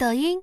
抖音